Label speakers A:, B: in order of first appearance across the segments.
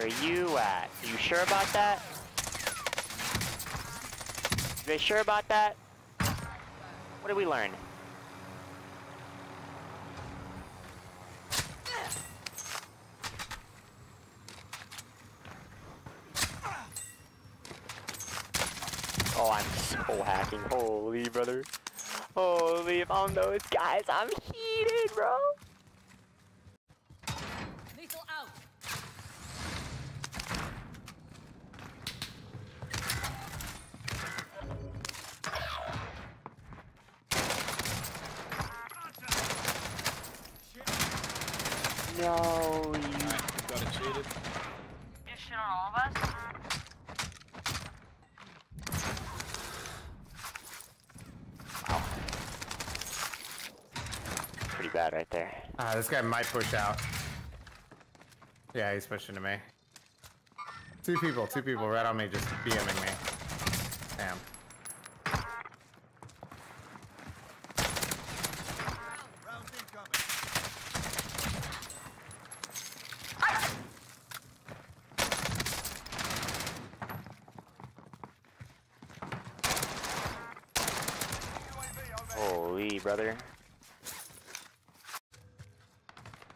A: Where are you at? You sure about that? You guys sure about that? What did we learn? Oh, I'm so hacking. Holy, brother. Holy, if I'm those guys, I'm heated, bro. No, you.
B: Got it cheated.
C: You shit on all of us?
A: Wow. Pretty bad right there.
D: Ah, this guy might push out. Yeah, he's pushing to me. Two people, two people right on me, just BMing me. Damn.
A: Holy, brother.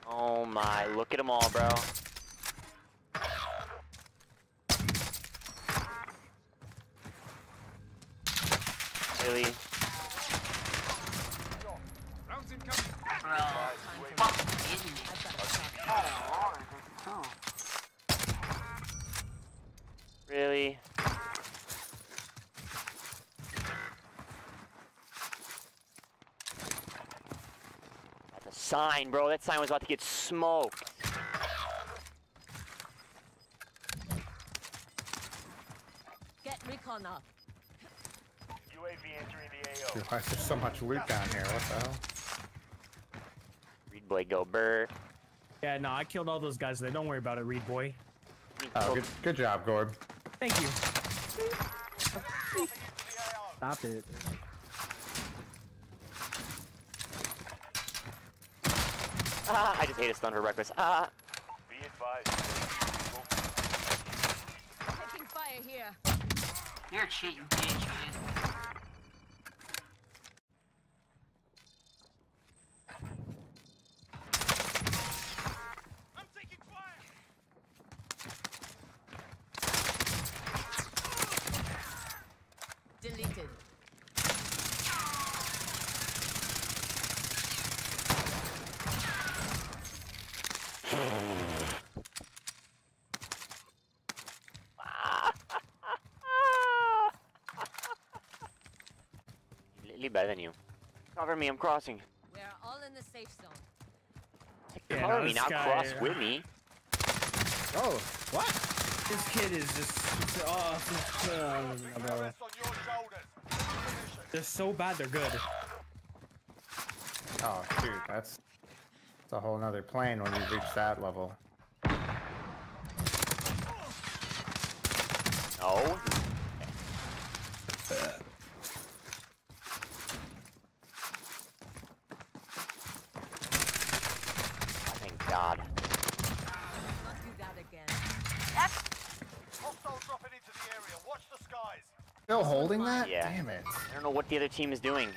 A: Oh my, look at them all, bro. Really?
C: Bro, fucking kidding me.
A: Really? That's a sign, bro. That sign was about to get smoked.
C: Get recon up.
E: UAV entering the AO.
D: Dude, why is there so much loot down here? What the hell?
A: Reidboy, go burr.
F: Yeah, no, I killed all those guys. There. Don't worry about it, Reidboy.
D: Oh, good, good job, Gorb.
F: Thank you. Stop it.
A: Ah, I just hate a stun for breakfast. Ah.
E: Be advised.
C: Taking fire here. You're cheating, bitch, man. Deleted.
A: Literally better than you. Cover me, I'm crossing.
C: We are all in the safe zone.
F: Yeah,
A: Cover
F: no,
A: me,
F: this
A: not
F: guy,
A: cross
F: uh,
A: with me.
D: Oh, what?
F: This kid is just. just oh, just, uh, bro.
E: Rest on your shoulders. Position.
F: They're so bad, they're good.
D: Oh, shoot, that's, that's a whole nother plane when you reach that level.
A: No. Thank God.
C: Not do that again.
E: Hostile dropping into the area. Watch the skies.
D: Still holding that?
A: Yeah.
D: Damn it.
A: I don't know what the other team is doing.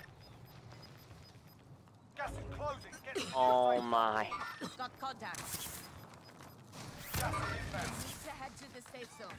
E: Gas is closing. Get
A: Oh my.
C: Got contact.
E: Gas is inbound.
C: Need to head to the safe zone.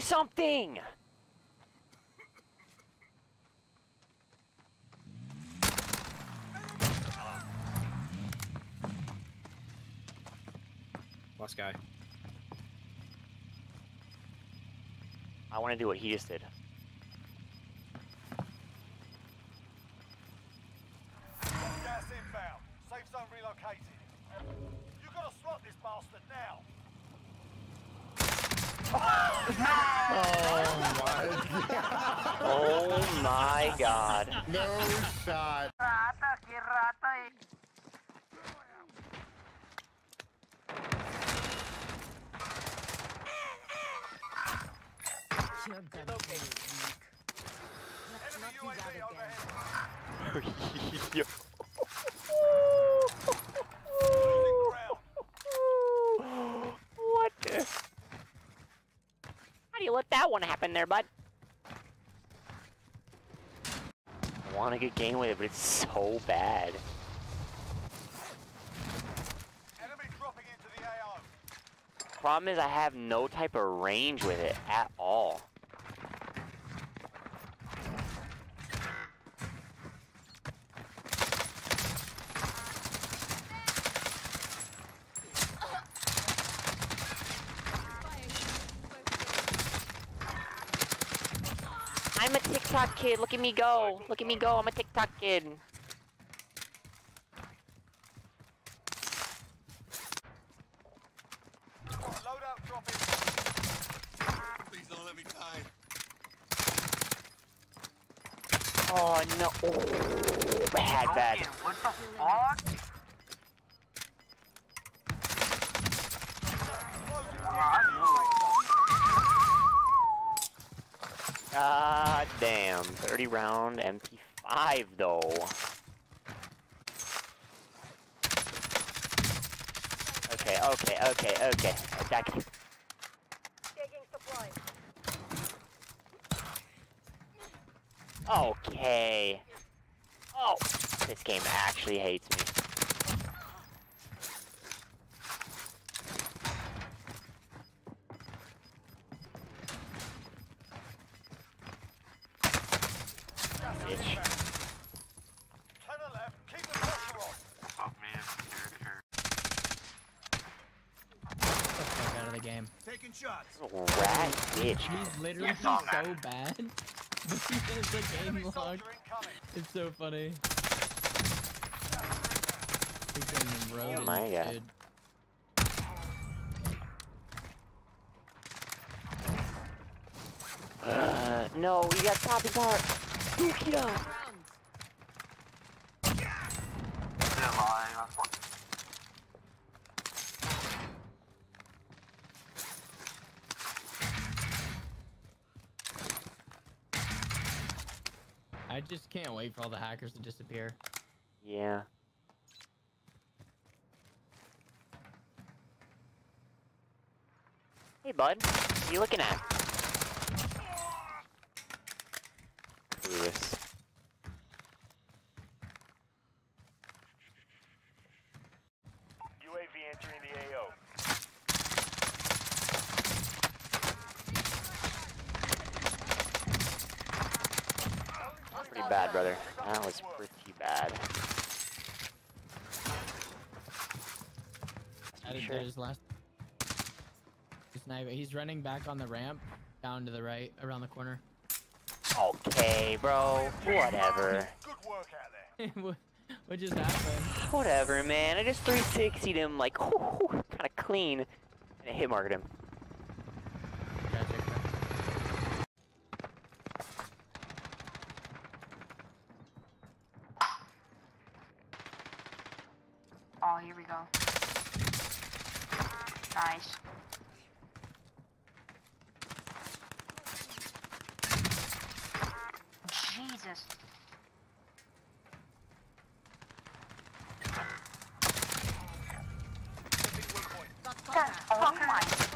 A: Something!
B: Last guy.
A: I want to do what he just did.
E: Gas inbound. Safe zone relocated. You gotta swap this bastard now.
A: Oh my god.
D: No shot.
C: Rata, qué rata eh.
G: You're gonna weak.
E: Enemy UAV overhead. Losing ground.
A: what the? How do you let that one happen there, bud? I want to get game with it, but it's so bad.
E: Enemy dropping into the AO.
A: Problem is, I have no type of range with it at all. I'm a TikTok kid. Look at me go. Look at me go. I'm a TikTok kid.
E: Loadout dropping.
H: Please don't let me die.
A: Oh no. Oh, bad, bad.
C: What the fuck?
A: God damn. 30 round MP5 though. Okay, okay, okay, okay. Attack. Okay. Oh, this game actually hates me. Bitch.
E: To the left. Keep the pressure on.
I: Oh man, it hurt.
F: Get the fuck out of the game.
H: Taking shots.
A: Rat bitch.
F: He's literally
C: Yes,
F: so
C: oh,
F: bad. But he has the game log. It's so funny. Freaking rodents,
A: my God.
F: dude.
A: Uh, no, we got top and power. Yukito.
G: Round.
I: Still alive.
F: Just can't wait for all the hackers to disappear.
A: Yeah. Hey, bud. What are you looking at? Clueless.
E: UAV entering the AO.
A: Pretty bad, brother. That was pretty bad.
F: I did
A: sure?
F: his last. He's sniper. He's running back on the ramp, down to the right, around the corner.
A: Okay, bro. Whatever.
E: Good work out there.
F: what, what just happened?
A: Whatever, man. I just 360'd him like, kind of clean, and I hit marked him.
C: Oh, here we go. Nice. Jesus.
G: Got
C: Oh my.